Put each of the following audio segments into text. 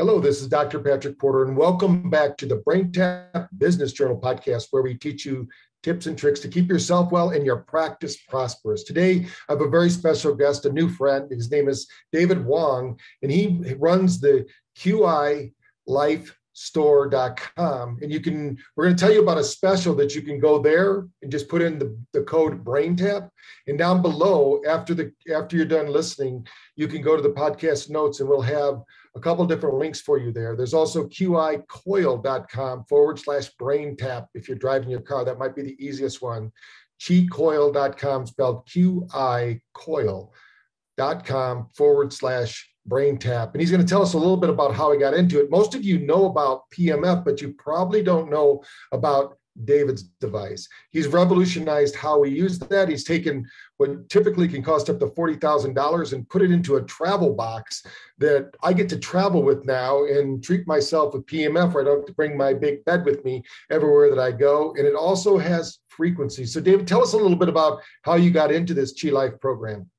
Hello, this is Dr. Patrick Porter, and welcome back to the BrainTap Business Journal podcast, where we teach you tips and tricks to keep yourself well and your practice prosperous. Today, I have a very special guest, a new friend. His name is David Wong, and he runs the QI Life store.com and you can we're going to tell you about a special that you can go there and just put in the, the code braintap and down below after the after you're done listening you can go to the podcast notes and we'll have a couple different links for you there. There's also qicoil.com forward slash brain tap if you're driving your car. That might be the easiest one. qicoil.com spelled q-i coil.com forward slash brain tap. And he's going to tell us a little bit about how he got into it. Most of you know about PMF, but you probably don't know about David's device. He's revolutionized how we use that. He's taken what typically can cost up to $40,000 and put it into a travel box that I get to travel with now and treat myself with PMF where I don't have to bring my big bed with me everywhere that I go. And it also has frequency. So David, tell us a little bit about how you got into this Qi Life program.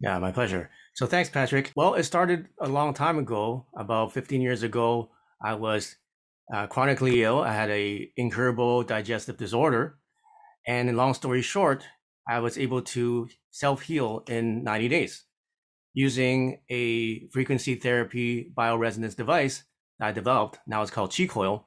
Yeah, my pleasure. So thanks, Patrick. Well, it started a long time ago. About 15 years ago, I was uh, chronically ill. I had a incurable digestive disorder, and in long story short, I was able to self heal in 90 days using a frequency therapy bioresonance device that I developed. Now it's called Qi Coil.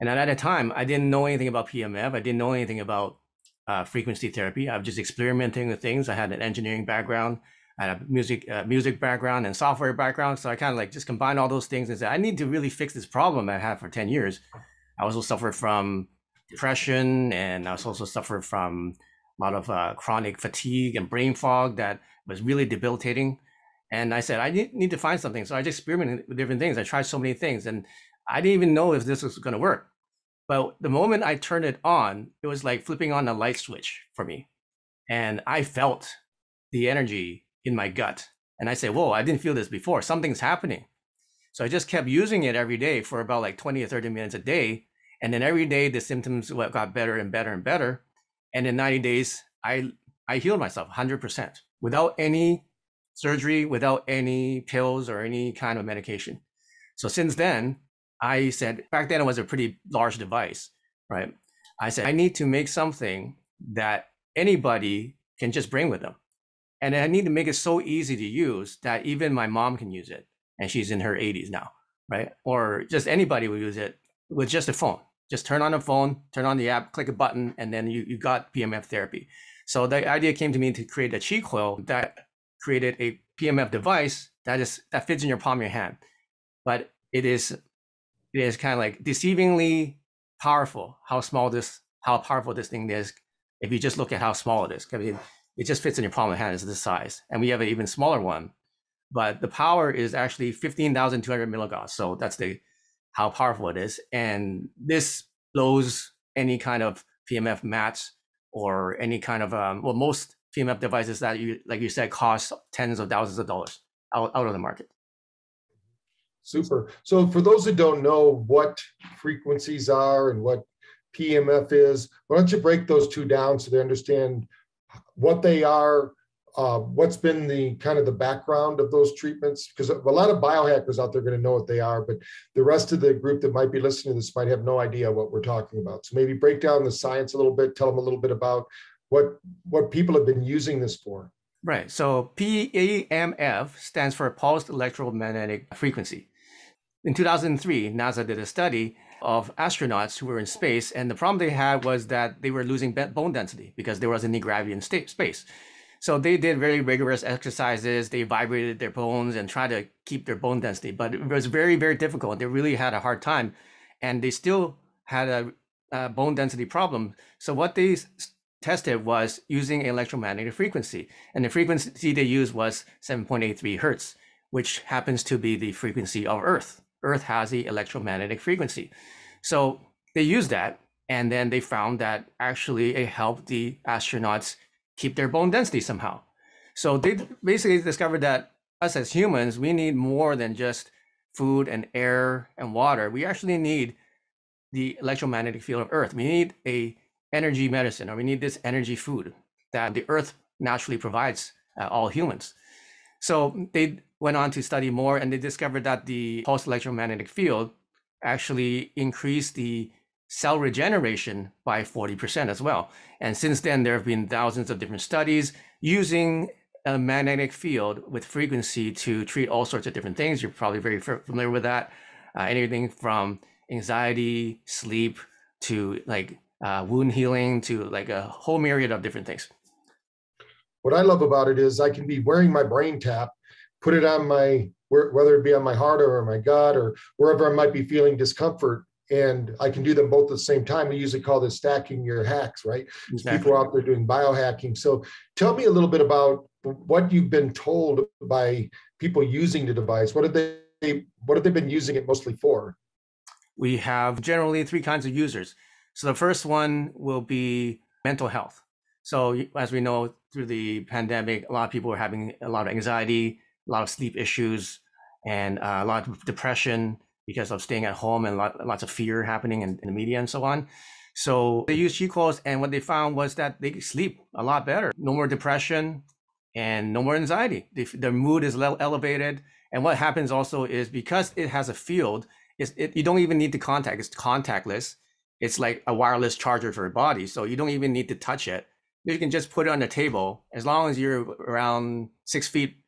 And at that time, I didn't know anything about PMF. I didn't know anything about uh, frequency therapy. I was just experimenting with things. I had an engineering background had a music uh, music background and software background, so I kind of like just combined all those things and said I need to really fix this problem I had for ten years. I also suffered from depression, and I also suffered from a lot of uh, chronic fatigue and brain fog that was really debilitating. And I said I need, need to find something, so I just experimented with different things. I tried so many things, and I didn't even know if this was going to work. But the moment I turned it on, it was like flipping on a light switch for me, and I felt the energy in my gut. And I say, whoa, I didn't feel this before. Something's happening. So I just kept using it every day for about like 20 or 30 minutes a day. And then every day the symptoms got better and better and better. And in 90 days, I, I healed myself 100% without any surgery, without any pills or any kind of medication. So since then, I said, back then it was a pretty large device, right? I said, I need to make something that anybody can just bring with them. And I need to make it so easy to use that even my mom can use it. And she's in her 80s now, right? Or just anybody will use it with just a phone. Just turn on a phone, turn on the app, click a button, and then you, you got PMF therapy. So the idea came to me to create a Qi coil that created a PMF device that is that fits in your palm of your hand. But it is it is kind of like deceivingly powerful how small this how powerful this thing is if you just look at how small it is. I mean, it just fits in your palm of hand. It's this size, and we have an even smaller one, but the power is actually fifteen thousand two hundred milligauss. So that's the how powerful it is, and this blows any kind of PMF mats or any kind of um, well most PMF devices that you like you said cost tens of thousands of dollars out, out of the market. Super. So for those who don't know what frequencies are and what PMF is, why don't you break those two down so they understand what they are, uh, what's been the kind of the background of those treatments? Because a lot of biohackers out there are going to know what they are, but the rest of the group that might be listening to this might have no idea what we're talking about. So maybe break down the science a little bit, tell them a little bit about what what people have been using this for. Right. So PEMF stands for pulsed electromagnetic frequency. In 2003, NASA did a study of astronauts who were in space, and the problem they had was that they were losing bone density because there wasn't any gravity in space. So they did very rigorous exercises. They vibrated their bones and tried to keep their bone density, but it was very, very difficult. They really had a hard time, and they still had a, a bone density problem. So what they tested was using electromagnetic frequency, and the frequency they used was 7.83 hertz, which happens to be the frequency of Earth. Earth has the electromagnetic frequency. So they used that, and then they found that actually it helped the astronauts keep their bone density somehow. So they basically discovered that us as humans, we need more than just food and air and water. We actually need the electromagnetic field of Earth. We need a energy medicine, or we need this energy food that the Earth naturally provides uh, all humans. So they went on to study more and they discovered that the pulse electromagnetic field actually increased the cell regeneration by 40% as well. And since then, there have been thousands of different studies using a magnetic field with frequency to treat all sorts of different things. You're probably very familiar with that. Uh, anything from anxiety, sleep, to like uh, wound healing, to like a whole myriad of different things. What I love about it is I can be wearing my BrainTap, put it on my whether it be on my heart or my gut or wherever I might be feeling discomfort, and I can do them both at the same time. We usually call this stacking your hacks, right? Exactly. People out there doing biohacking. So tell me a little bit about what you've been told by people using the device. What have they what have they been using it mostly for? We have generally three kinds of users. So the first one will be mental health. So as we know through the pandemic, a lot of people are having a lot of anxiety, a lot of sleep issues, and uh, a lot of depression because of staying at home and lot, lots of fear happening in, in, the media and so on. So they use Qi and what they found was that they sleep a lot better. No more depression and no more anxiety. They, their mood is elevated. And what happens also is because it has a field, it, you don't even need to contact. It's contactless. It's like a wireless charger for your body. So you don't even need to touch it. You can just put it on the table. As long as you're around six feet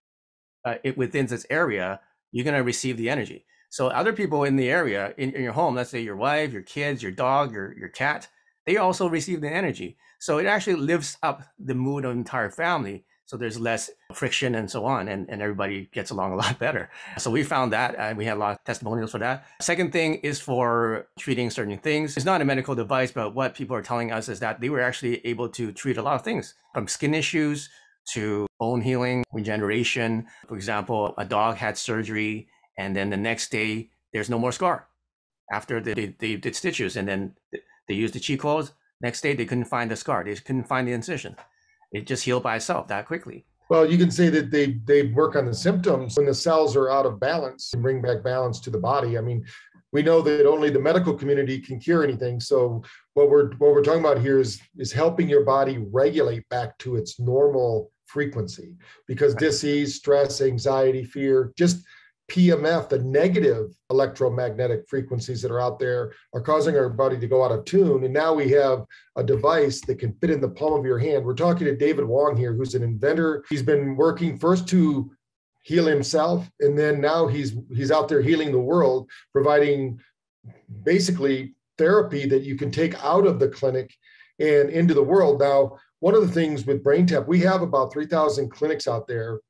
uh, it, within this area, you're going to receive the energy. So other people in the area, in, in, your home, let's say your wife, your kids, your dog, your, your cat, they also receive the energy. So it actually lifts up the mood of the entire family. So there's less friction and so on, and, and everybody gets along a lot better. So we found that, and we had a lot of testimonials for that. Second thing is for treating certain things. It's not a medical device, but what people are telling us is that they were actually able to treat a lot of things from skin issues to bone healing, regeneration. For example, a dog had surgery and then the next day there's no more scar. After they, they, they did stitches and then they used the Qi coils next day they couldn't find the scar. They couldn't find the incision. It just healed by itself that quickly. Well you can say that they they work on the symptoms. When the cells are out of balance and bring back balance to the body. I mean we know that only the medical community can cure anything so what we're what we're talking about here is is helping your body regulate back to its normal frequency because disease stress anxiety fear just PMF, the negative electromagnetic frequencies that are out there, are causing our body to go out of tune. And now we have a device that can fit in the palm of your hand. We're talking to David Wong here, who's an inventor. He's been working first to heal himself, and then now he's he's out there healing the world, providing basically therapy that you can take out of the clinic and into the world. Now, one of the things with BrainTap, we have about 3,000 clinics out there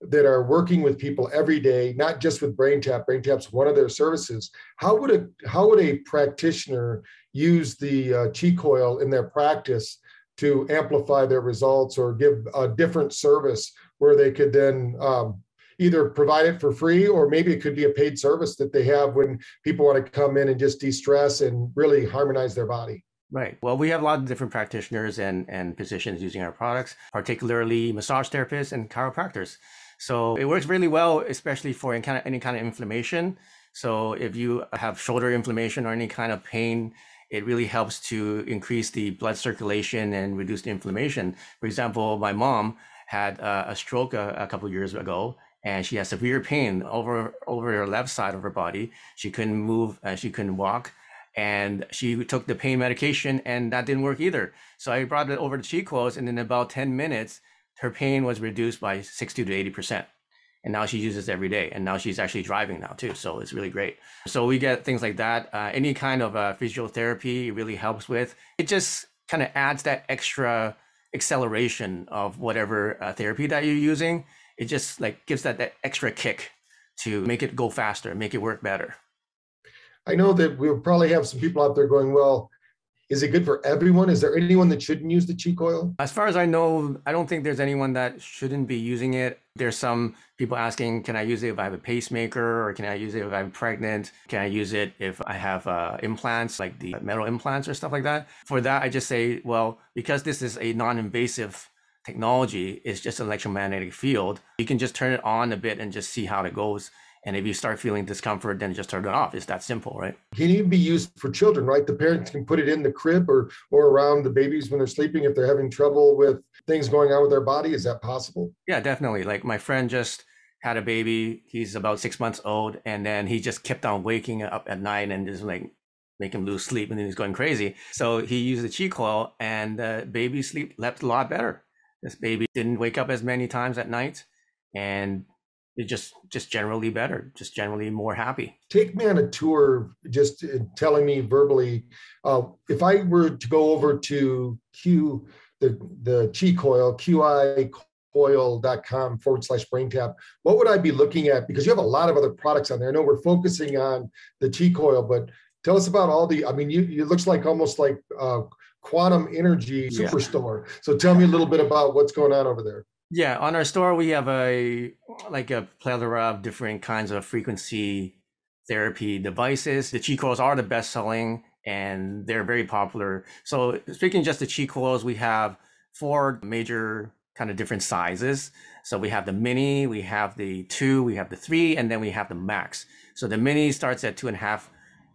that are working with people every day, not just with BrainTap. BrainTap's one of their services. How would a how would a practitioner use the uh, coil in their practice to amplify their results or give a different service where they could then um, either provide it for free or maybe it could be a paid service that they have when people want to come in and just de-stress and really harmonize their body. Right. Well, we have a lot of different practitioners and, and physicians using our products, particularly massage therapists and chiropractors. So it works really well, especially for any kind of, any kind of inflammation. So if you have shoulder inflammation or any kind of pain, it really helps to increase the blood circulation and reduce the inflammation. For example, my mom had uh, a stroke a, a couple years ago, and she has severe pain over over her left side of her body. She couldn't move, uh, she couldn't walk, and she took the pain medication, and that didn't work either. So I brought it over to coils, and in about ten minutes, her pain was reduced by 60 to 80%. And now she uses every day. And now she's actually driving now too. So it's really great. So we get things like that. Uh, any kind of uh, physiotherapy really helps with. It just kind of adds that extra acceleration of whatever uh, therapy that you're using. It just like gives that, that extra kick to make it go faster, make it work better. I know that we'll probably have some people out there going, well, is it good for everyone? Is there anyone that shouldn't use the Qi coil? As far as I know, I don't think there's anyone that shouldn't be using it. There's some people asking, can I use it if I have a pacemaker or can I use it if I'm pregnant? Can I use it if I have uh, implants, like the metal implants or stuff like that? For that, I just say, well, because this is a non invasive technology, is just an electromagnetic field, you can just turn it on a bit and just see how it goes. And if you start feeling discomfort, then just turn it off. It's that simple, right? Can even be used for children, right? The parents can put it in the crib or or around the babies when they're sleeping if they're having trouble with things going on with their body. Is that possible? Yeah, definitely. Like my friend just had a baby. He's about six months old, and then he just kept on waking up at night and just like make him lose sleep, and then he's going crazy. So he used the Qi coil, and the baby sleep slept a lot better. This baby didn't wake up as many times at night, and it just just generally better, just generally more happy. Take me on a tour, just uh, telling me verbally. Uh, if I were to go over to Q, the the Qi Coil, QI coil.com forward slash brain tap, what would I be looking at? Because you have a lot of other products on there. I know we're focusing on the Qi Coil, but tell us about all the, I mean, you, it looks like almost like uh, quantum energy superstore. Yeah. So tell me a little bit about what's going on over there. Yeah, on our store we have a like a plethora of different kinds of frequency therapy devices. The Qi coils are the best selling and they're very popular. So speaking just the Qi coils, we have four major kind of different sizes. So we have the mini, we have the two, we have the three, and then we have the max. So the mini starts at two and a half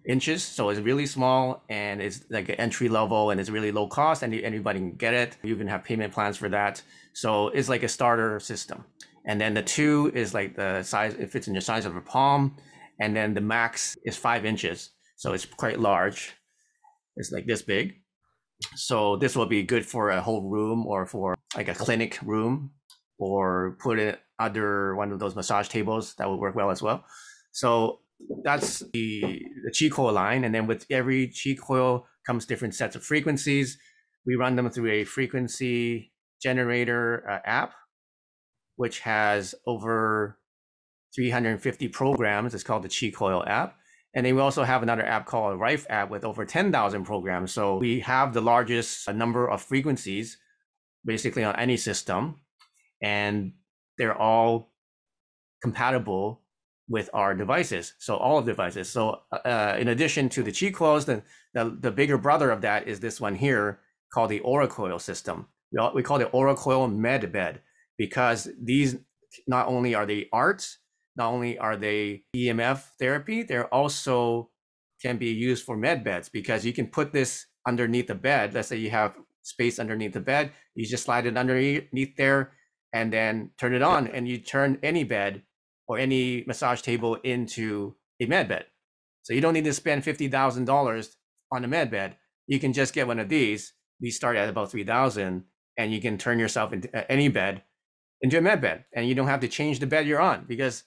inches. So it's really small and it's like an entry level and it's really low cost and anybody can get it. You can have payment plans for that. So it's like a starter system. And then the two is like the size, it fits in the size of a palm. And then the max is five inches. So it's quite large. It's like this big. So this will be good for a whole room or for like a clinic room or put it under one of those massage tables that would work well as well. So that's the, the Qi coil line. And then with every Qi coil comes different sets of frequencies. We run them through a frequency generator uh, app, which has over 350 programs. It's called the Qi coil app. And then we also have another app called Rife app with over 10,000 programs. So we have the largest number of frequencies basically on any system. And they're all compatible with our devices. So all of devices. So uh, in addition to the Qi coils, the, the, the, bigger brother of that is this one here called the Aura coil system. We, all, we call it Med bed because these not only are they arts, not only are they EMF therapy, they're also can be used for med beds because you can put this underneath the bed. Let's say you have space underneath the bed, you just slide it underneath there and then turn it on and you turn any bed or any massage table into a med bed. So you don't need to spend $50,000 on a med bed. You can just get one of these. These start at about 3000 and you can turn yourself into uh, any bed into a med bed and you don't have to change the bed you're on because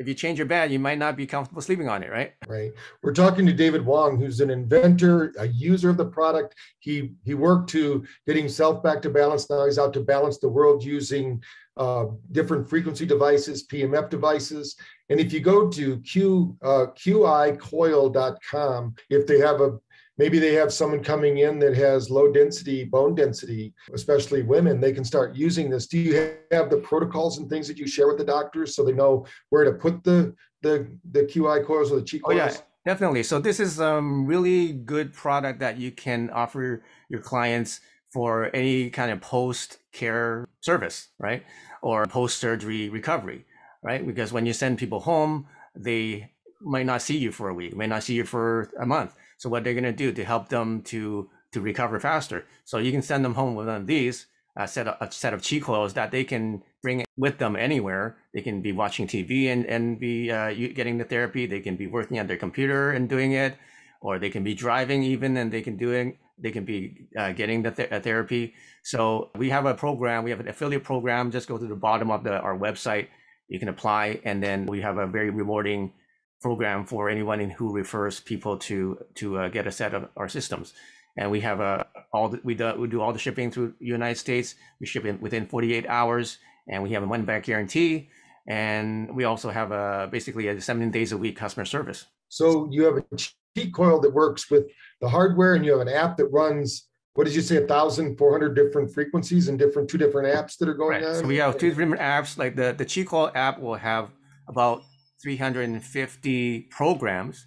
if you change your bed, you might not be comfortable sleeping on it, right? Right. We're talking to David Wong, who's an inventor, a user of the product. He he worked to get himself back to balance. Now he's out to balance the world using uh, different frequency devices, PMF devices. And if you go to Q, uh, QIcoil.com, if they have a maybe they have someone coming in that has low density bone density, especially women, they can start using this. Do you have the protocols and things that you share with the doctors so they know where to put the the the QI coils or the Qi coils? Oh, yeah. Definitely. So this is a um, really good product that you can offer your clients for any kind of post care service, right? Or post surgery recovery, right? Because when you send people home, they might not see you for a week, may not see you for a month. So what they're going to do to help them to to recover faster. So you can send them home with one of these a set of, a set of Qi coils that they can bring with them anywhere. They can be watching TV and and be uh, getting the therapy. They can be working on their computer and doing it, or they can be driving even and they can do it. They can be uh, getting the th- therapy. So we have a program. We have an affiliate program. Just go to the bottom of the our website. You can apply, and then we have a very rewarding program for anyone who refers people to to uh, get a set of our systems. And we have a all the, we do we do all the shipping through the United States. We ship in within 48 hours, and we have a one back guarantee. And we also have a basically a seven days a week customer service. So you have a Qi coil that works with the hardware, and you have an app that runs what did you say, A 1,400 different frequencies and different two different apps that are going right. on? So we have two different apps. Like the, the Qi Coil app will have about 350 programs.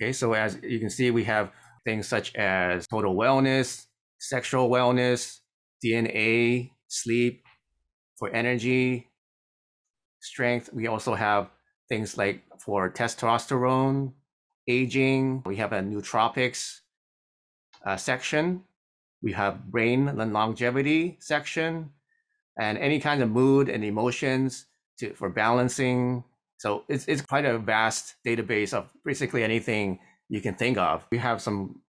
Okay, so as you can see, we have things such as total wellness, sexual wellness, DNA, sleep, for energy, strength. We also have things like for testosterone, aging. We have a nootropics uh, section. We have brain and longevity section, and any kind of mood and emotions to for balancing. So it's it's quite a vast database of basically anything you can think of. We have some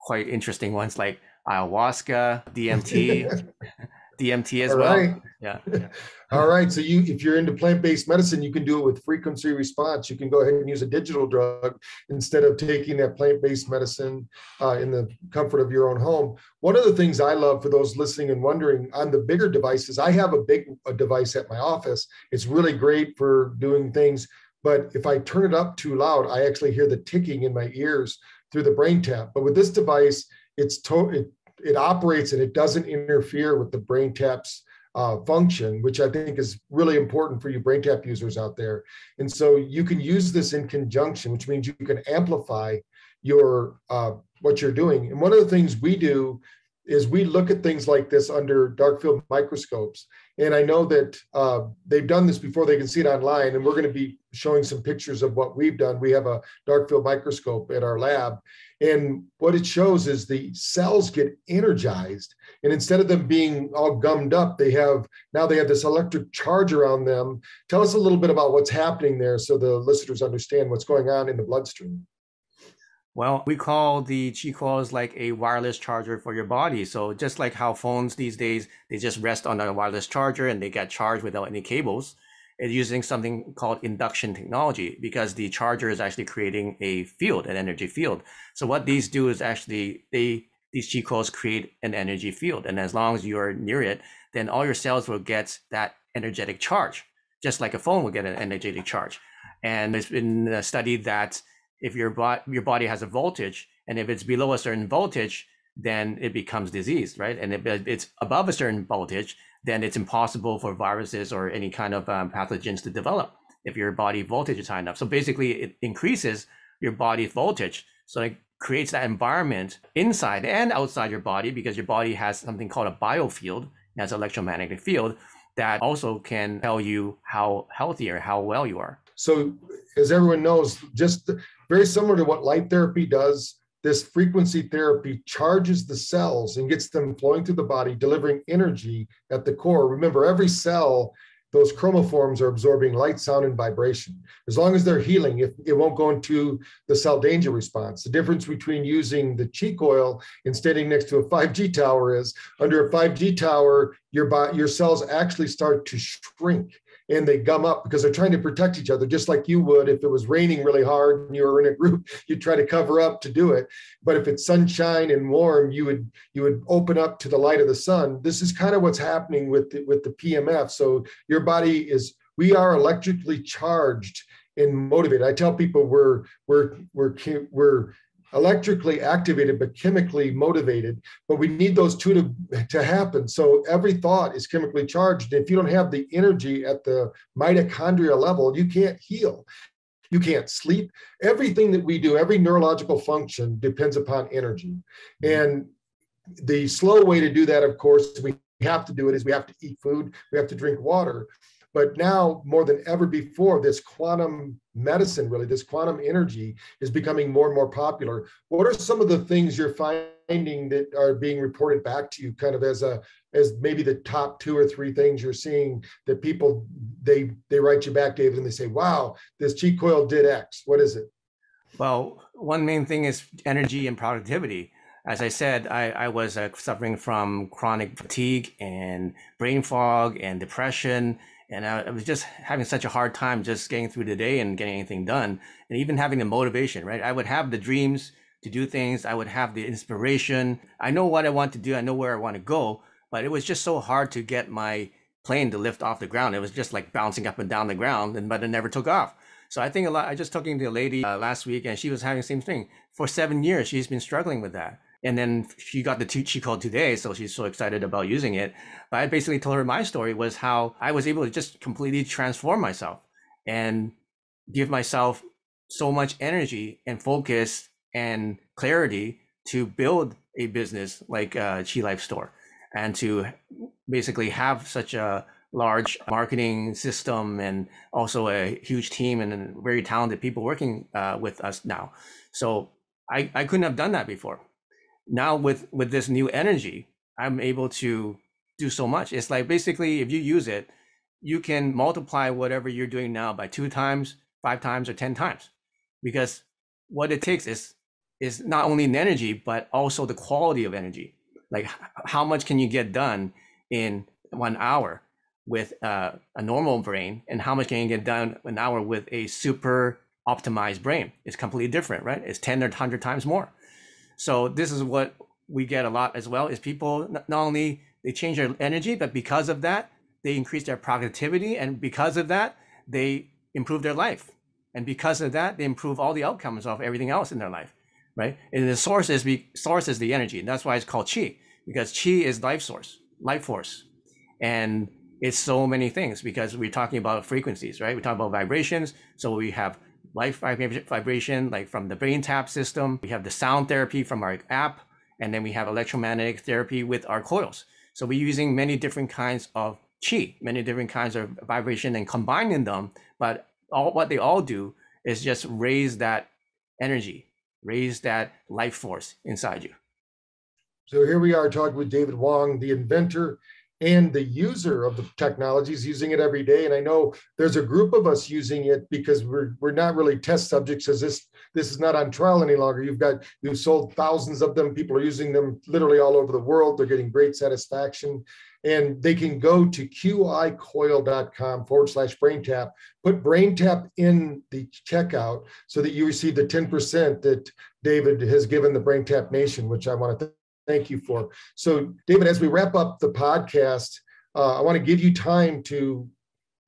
quite interesting ones like ayahuasca, DMT, DMT as All well. right. Yeah. All right. So you, if you're into plant-based medicine, you can do it with frequency response. You can go ahead and use a digital drug instead of taking that plant-based medicine uh, in the comfort of your own home. One of the things I love for those listening and wondering on the bigger devices, I have a big a device at my office. It's really great for doing things. But if I turn it up too loud, I actually hear the ticking in my ears through the brain tap. But with this device, it's to, it, it operates and it doesn't interfere with the BrainTap's uh, function, which I think is really important for you BrainTap users out there. And so you can use this in conjunction, which means you can amplify your uh, what you're doing. And one of the things we do is we look at things like this under dark field microscopes. And I know that uh, they've done this before, they can see it online, and we're going to be showing some pictures of what we've done. We have a dark field microscope at our lab. And what it shows is the cells get energized. And instead of them being all gummed up, they have now they have this electric charge around them. Tell us a little bit about what's happening there so the listeners understand what's going on in the bloodstream. Well, we call the Qi coils like a wireless charger for your body. So just like how phones these days, they just rest on a wireless charger and they get charged without any cables. Using something called induction technology because the charger is actually creating a field, an energy field. So what these do is actually they these Qi coils create an energy field. And as long as you're near it, then all your cells will get that energetic charge, just like a phone will get an energetic charge. And it's been studied that if your, bo- your body has a voltage and if it's below a certain voltage then it becomes diseased right and if it's above a certain voltage then it's impossible for viruses or any kind of um, pathogens to develop if your body voltage is high enough. So basically it increases your body's voltage. So it creates that environment inside and outside your body because your body has something called a biofield it has electromagnetic field that also can tell you how healthy or how well you are. So as everyone knows, just very similar to what light therapy does, this frequency therapy charges the cells and gets them flowing through the body, delivering energy at the core. Remember, every cell, those chromophores are absorbing light, sound, and vibration. As long as they're healing, it, it won't go into the cell danger response. The difference between using the Qi coil and standing next to a 5G tower is under a 5G tower, your, your cells actually start to shrink and they gum up because they're trying to protect each other, just like you would if it was raining really hard and you were in a group, you'd try to cover up to do it. But if it's sunshine and warm, you would you would open up to the light of the sun. This is kind of what's happening with the, with the PMF. So your body is we are electrically charged and motivated. I tell people we're we're we're we're electrically activated but chemically motivated. But we need those two to, to happen. So every thought is chemically charged. If you don't have the energy at the mitochondria level you can't heal. You can't sleep. Everything that we do every neurological function depends upon energy. And the slow way to do that of course we have to do it is we have to eat food. We have to drink water but now, more than ever before, this quantum medicine, really, this quantum energy is becoming more and more popular. What are some of the things you're finding that are being reported back to you, kind of as a as maybe the top two or three things you're seeing that people they they write you back, David, and they say, "Wow, this Qi coil did X." What is it? Well, one main thing is energy and productivity as I said, I, I was uh, suffering from chronic fatigue and brain fog and depression and I, I, was just having such a hard time just getting through the day and getting anything done and even having the motivation right? I would have the dreams to do things. I would have the inspiration. I know what i want to do. I know where i want to go but it was just so hard to get my plane to lift off the ground. It was just like bouncing up and down the ground and but it never took off. So i think a lot i just talking to a lady uh, last week and she was having the same thing. For seven years she's been struggling with that and then she got the she called today, so she's so excited about using it. But I basically told her my story was how I was able to just completely transform myself and give myself so much energy and focus and clarity to build a business like uh, Qi Life Store and to basically have such a large marketing system and also a huge team and very talented people working uh, with us now. So I, I couldn't have done that before now with with this new energy i'm able to do so much it's like basically if you use it you can multiply whatever you're doing now by two times, five times, or 10 times. Because what it takes is is not only an energy, but also the quality of energy. Like how much can you get done in one hour with uh, a normal brain, and how much can you get done an hour with a super optimized brain? It's completely different, right? It's 10 or 100 times more. So this is what we get a lot as well is people not only they change their energy, but because of that, they increase their productivity. And because of that, they improve their life. And because of that, they improve all the outcomes of everything else in their life, right? And the source is, source is the energy. And that's why it's called chi, because chi is life source, life force. And it's so many things because we're talking about frequencies, right? We talk about vibrations. So we have life vibration, like from the brain tap system. We have the sound therapy from our app. And then we have electromagnetic therapy with our coils. So we're using many different kinds of chi, many different kinds of vibration and combining them. But all what they all do is just raise that energy, raise that life force inside you. So here we are talking with David Wong, the inventor and the user of the technologies using it every day. And I know there's a group of us using it because we're we're not really test subjects as this this is not on trial any longer. You've got you've sold thousands of them. People are using them literally all over the world. They're getting great satisfaction. And they can go to qicoil.com forward slash braintap, put braintap in the checkout so that you receive the 10% that David has given the braintap nation, which I want to thank you for. So, David, as we wrap up the podcast, uh, I want to give you time to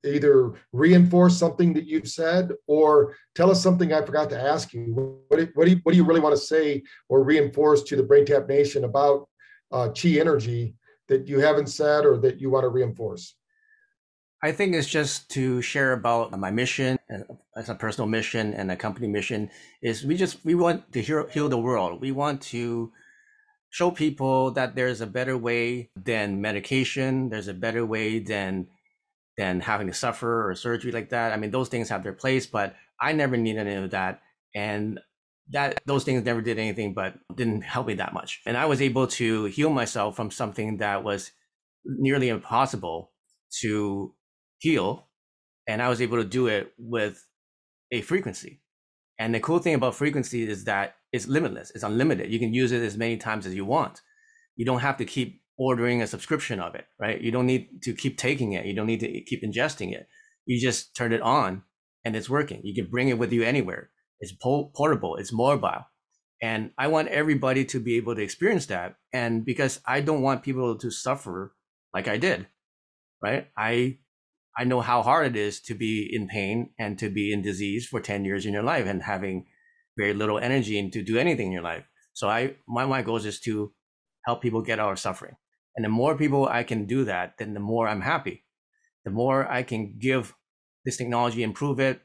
either reinforce something that you've said or tell us something I forgot to ask you. What do, what do, you, what do you really want to say or reinforce to the BrainTap Nation about uh, Chi Energy that you haven't said or that you want to reinforce? I think it's just to share about my mission as a personal mission and a company mission is we just we want to heal, heal the world. We want to show people that there's a better way than medication. There's a better way than than having to suffer or surgery like that. I mean, those things have their place, but I never needed any of that, and that those things never did anything but didn't help me that much. And I was able to heal myself from something that was nearly impossible to heal, and I was able to do it with a frequency. And the cool thing about frequency is that it's limitless. It's unlimited. You can use it as many times as you want. You don't have to keep ordering a subscription of it, right? You don't need to keep taking it. You don't need to keep ingesting it. You just turn it on and it's working. You can bring it with you anywhere. It's portable, it's mobile. And I want everybody to be able to experience that. And because I don't want people to suffer like I did, right? I I know how hard it is to be in pain and to be in disease for 10 years in your life and having very little energy and to do anything in your life. So I my my goal is to help people get out of suffering. And the more people I can do that, then the more I'm happy. The more I can give this technology, improve it,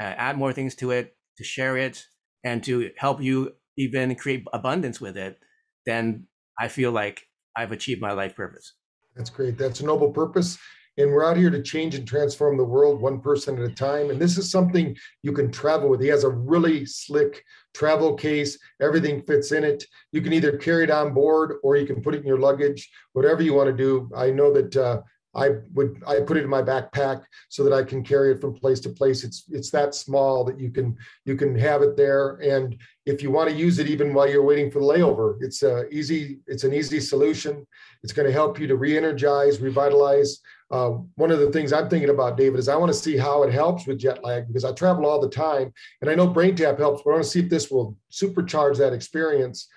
uh, add more things to it, to share it, and to help you even create abundance with it, then I feel like I've achieved my life purpose. That's great. That's a noble purpose. And we're out here to change and transform the world one person at a time. And this is something you can travel with. He has a really slick travel case. Everything fits in it. You can either carry it on board or you can put it in your luggage, whatever you want to do. I know that uh, I would I put it in my backpack so that I can carry it from place to place. It's it's that small that you can you can have it there. And if you want to use it even while you're waiting for the layover, it's a easy it's an easy solution. It's going to help you to re-energize, revitalize. Uh, one of the things I'm thinking about, David, is I want to see how it helps with jet lag because I travel all the time, and I know BrainTap helps, but I want to see if this will supercharge that experience.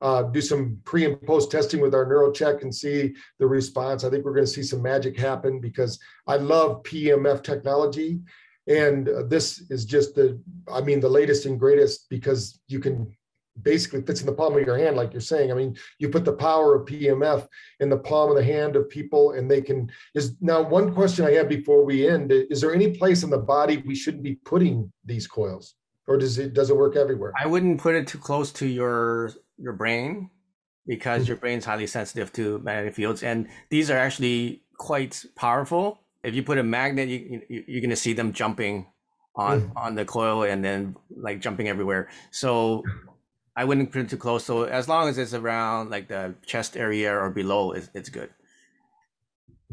Uh, do some pre and post testing with our NeuroCheck and see the response. I think we're going to see some magic happen because I love PMF technology, and uh, this is just the, I mean, the latest and greatest because you can basically fits in the palm of your hand, like you're saying. I mean, you put the power of PMF in the palm of the hand of people, and they can. Is now one question I have before we end: Is there any place in the body we shouldn't be putting these coils, or does it does it work everywhere? I wouldn't put it too close to your your brain because mm-hmm. your brain's highly sensitive to magnetic fields, and these are actually quite powerful. If you put a magnet, you, you you're going to see them jumping on mm. on the coil and then like jumping everywhere. So I wouldn't put it too close. So as long as it's around like the chest area or below, it's, it's good.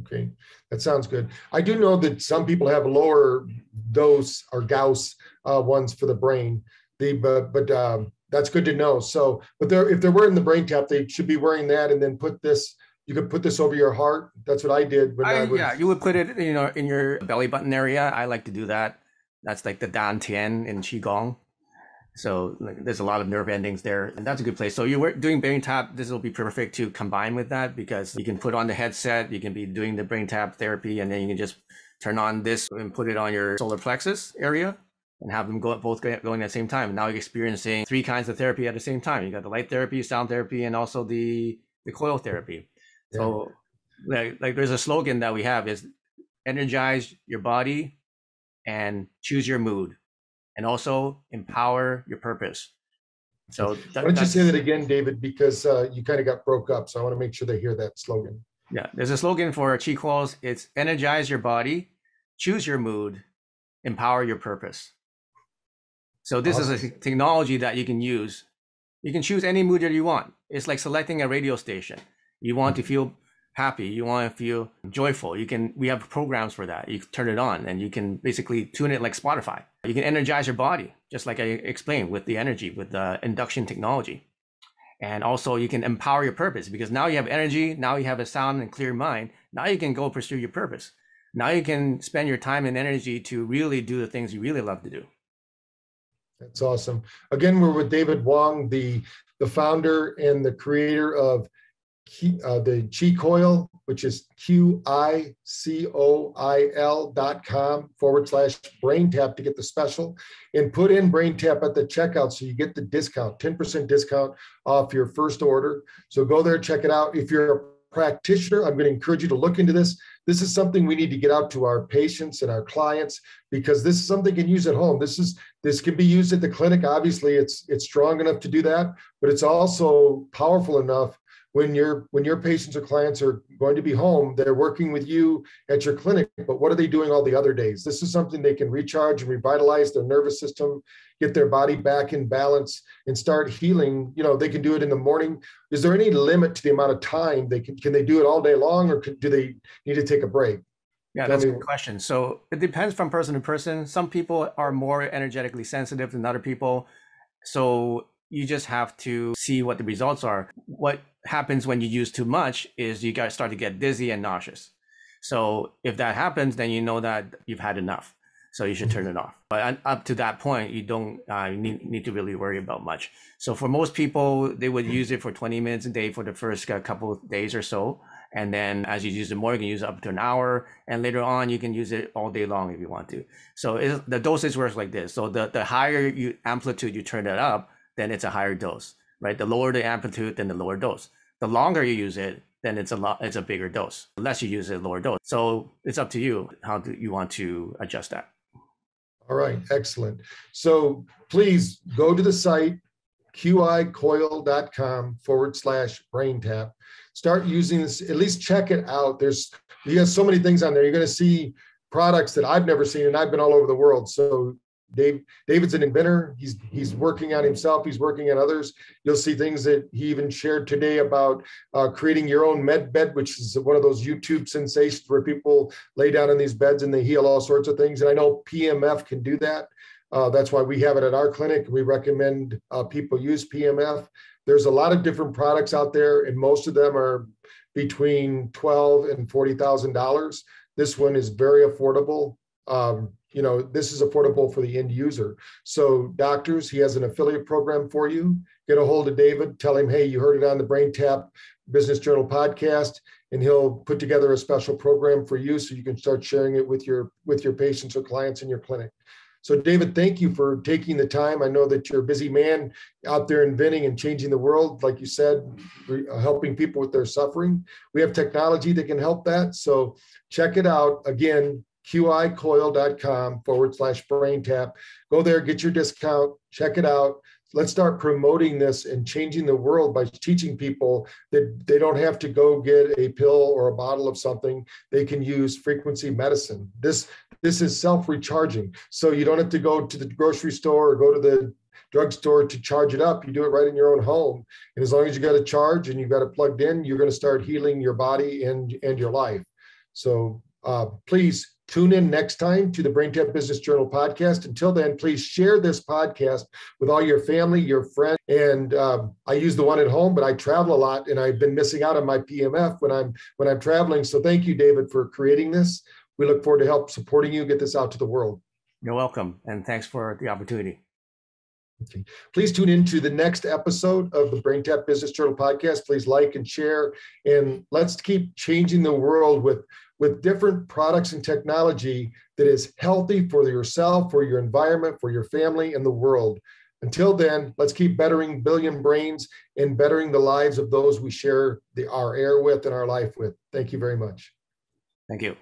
Okay, that sounds good. I do know that some people have lower dose or Gauss uh, ones for the brain. The but but um, that's good to know. So, but they're if they're wearing the brain tap, they should be wearing that and then put this. You could put this over your heart. That's what I did when I, I was. yeah, you would put it you know in your belly button area. I like to do that. That's like the Dan Tian in Qigong. So like, there's a lot of nerve endings there, and that's a good place. So you're doing brain tap. This will be perfect to combine with that because you can put on the headset. You can be doing the brain tap therapy, and then you can just turn on this and put it on your solar plexus area and have them go both going at the same time. Now you're experiencing three kinds of therapy at the same time. You got the light therapy, sound therapy, and also the the coil therapy. Yeah. So like, like there's a slogan that we have is energize your body and choose your mood and also empower your purpose. So that, why don't you say that again, David? Because uh, you kind of got broke up, so I want to make sure they hear that slogan. Yeah, there's a slogan for Qi Coils. It's energize your body, choose your mood, empower your purpose. So this awesome. is a technology that you can use. You can choose any mood that you want. It's like selecting a radio station. You want to mm-hmm. feel happy, you want to feel joyful. You can we have programs for that. You turn it on and you can basically tune it like Spotify. You can energize your body, just like I explained with the energy, with the induction technology. And also you can empower your purpose because now you have energy, now you have a sound and clear mind. Now you can go pursue your purpose. Now you can spend your time and energy to really do the things you really love to do. That's awesome. Again, we're with David Wong, the the founder and the creator of uh, the Qi Coil, which is Q-I-C-O-I-L dot com forward slash brain tap to get the special and put in brain tap at the checkout so you get the discount, 10% discount off your first order. So go there, check it out. If you're a practitioner, I'm going to encourage you to look into this. This is something we need to get out to our patients and our clients because this is something you can use at home. This is this can be used at the clinic. Obviously, it's it's strong enough to do that, but it's also powerful enough when your when your patients or clients are going to be home they're working with you at your clinic but what are they doing all the other days this is something they can recharge and revitalize their nervous system get their body back in balance and start healing you know they can do it in the morning is there any limit to the amount of time they can can they do it all day long or can, do they need to take a break yeah, that's a good question. So it depends from person to person. Some people are more energetically sensitive than other people. So you just have to see what the results are. What happens when you use too much is you guys start to get dizzy and nauseous. So if that happens, then you know that you've had enough. So you should turn it off. But up to that point, you don't uh, need, need to really worry about much. So for most people, they would use it for 20 minutes a day for the first uh, couple of days or so. And then as you use it more, you can use it up to an hour. And later on, you can use it all day long if you want to. So the dosage works like this. So the, the higher you amplitude you turn it up, then it's a higher dose, right? The lower the amplitude, then the lower dose. The longer you use it, then it's a lot, it's a bigger dose. The less you use it, lower dose. So it's up to you how do you want to adjust that. All right, excellent. So please go to the site qicoil.com forward slash brain tap. Start using this, at least check it out. There's you have so many things on there. You're going to see products that I've never seen, and I've been all over the world. So Dave David's an inventor. He's he's working on himself. He's working on others. You'll see things that he even shared today about uh, creating your own med bed, which is one of those YouTube sensations where people lay down in these beds and they heal all sorts of things. And I know PMF can do that. Uh, that's why we have it at our clinic. We recommend uh, people use PMF. There's a lot of different products out there, and most of them are between twelve and forty thousand dollars. This one is very affordable. Um, you know, this is affordable for the end user. So doctors, he has an affiliate program for you. Get a hold of David, tell him, hey, you heard it on the Brain Tap Business Journal podcast, and he'll put together a special program for you so you can start sharing it with your with your patients or clients in your clinic. So, David, thank you for taking the time. I know that you're a busy man out there inventing and changing the world, like you said, uh, helping people with their suffering. We have technology that can help that. So, check it out. Again, qicoil.com forward slash brain tap. Go there, get your discount, check it out. Let's start promoting this and changing the world by teaching people that they don't have to go get a pill or a bottle of something. They can use frequency medicine. This this is self-recharging. So you don't have to go to the grocery store or go to the drugstore to charge it up. You do it right in your own home. And as long as you got a charge and you've got it plugged in, you're going to start healing your body and, and your life. So uh, please tune in next time to the BrainTap Business Journal podcast. Until then, please share this podcast with all your family, your friends. And uh, I use the one at home, but I travel a lot, and I've been missing out on my PMF when I'm when I'm traveling. So thank you, David, for creating this. We look forward to help supporting you get this out to the world. You're welcome, and thanks for the opportunity. Okay. Please tune in to the next episode of the BrainTap Business Journal podcast. Please like and share, and let's keep changing the world with with different products and technology that is healthy for yourself, for your environment, for your family, and the world. Until then, let's keep bettering billion brains and bettering the lives of those we share the, our air with and our life with. Thank you very much. Thank you.